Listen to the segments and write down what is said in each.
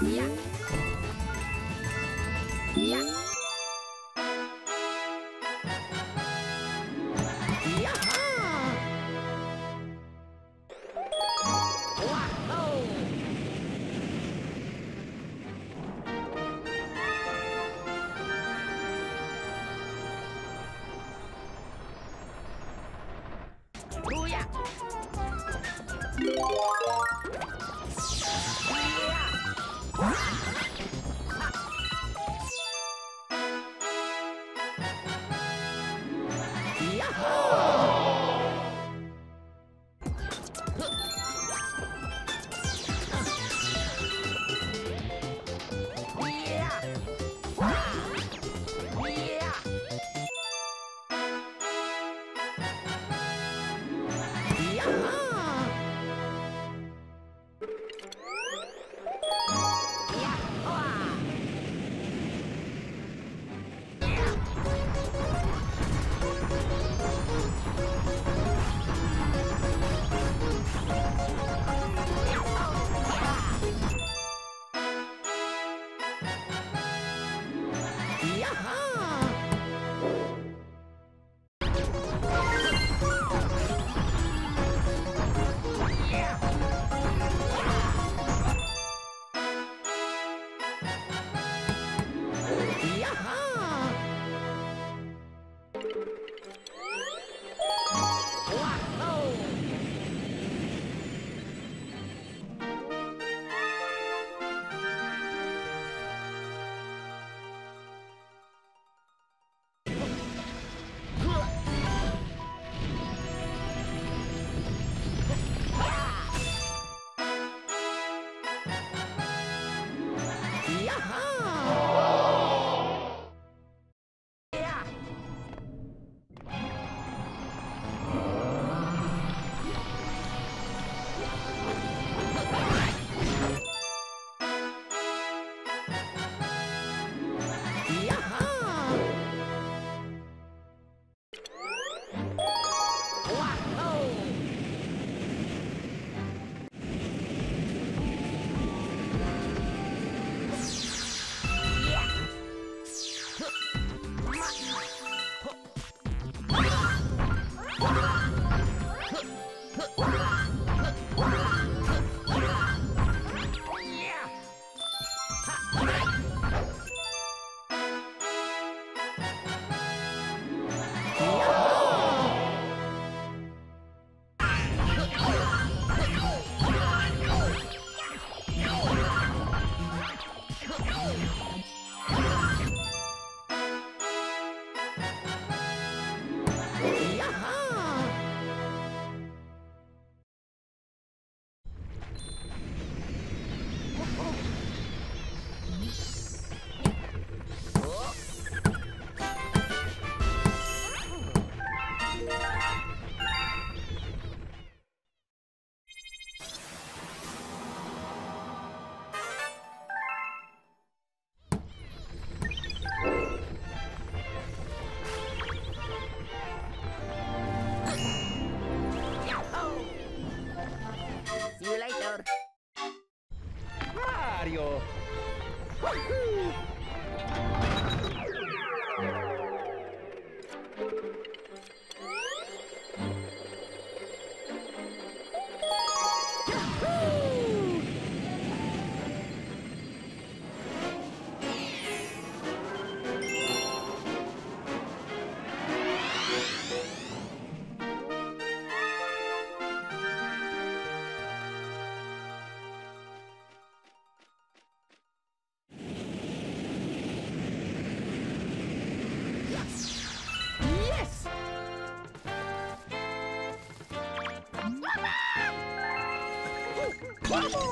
Yeah. Woohoo!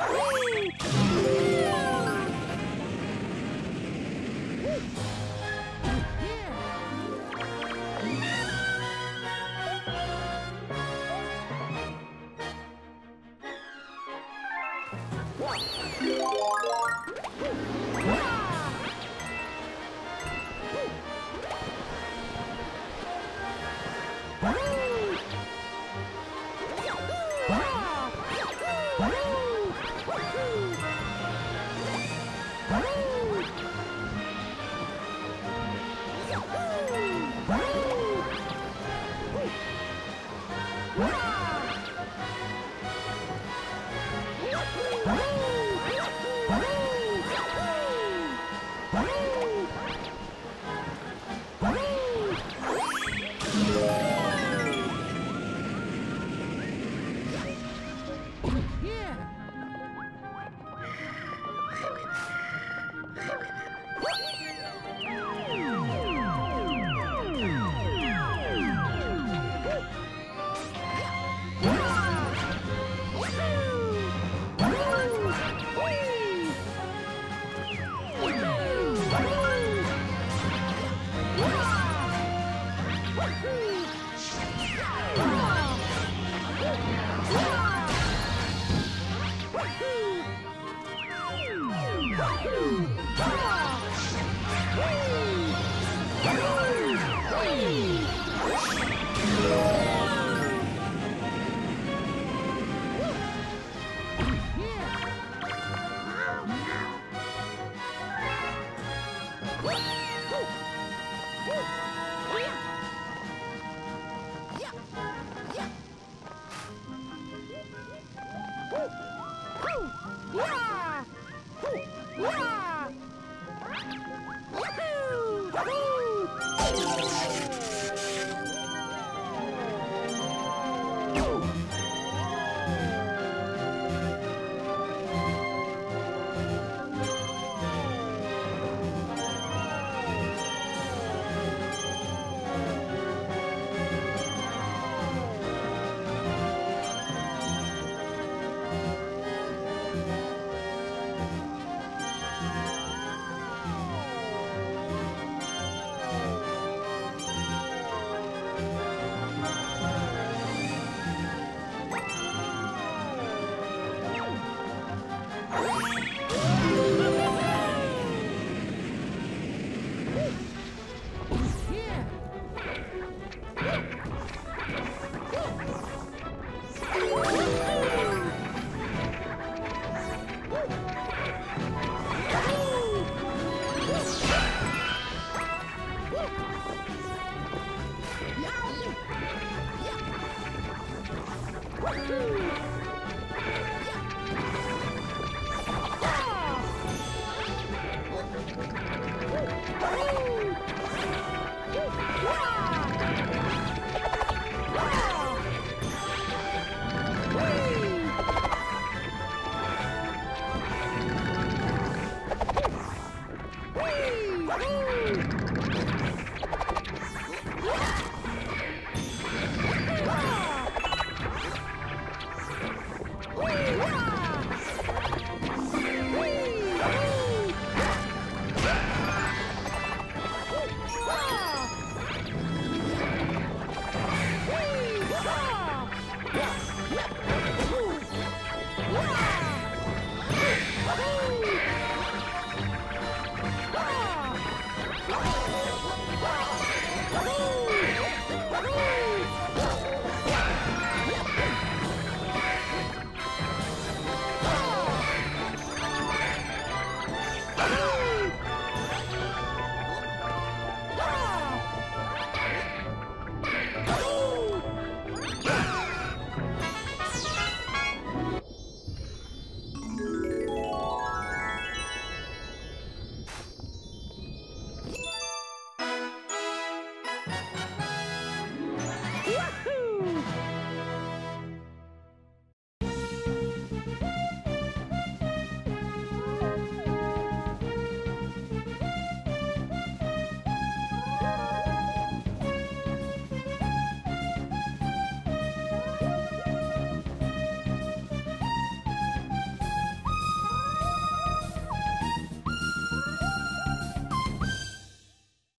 아! Woo!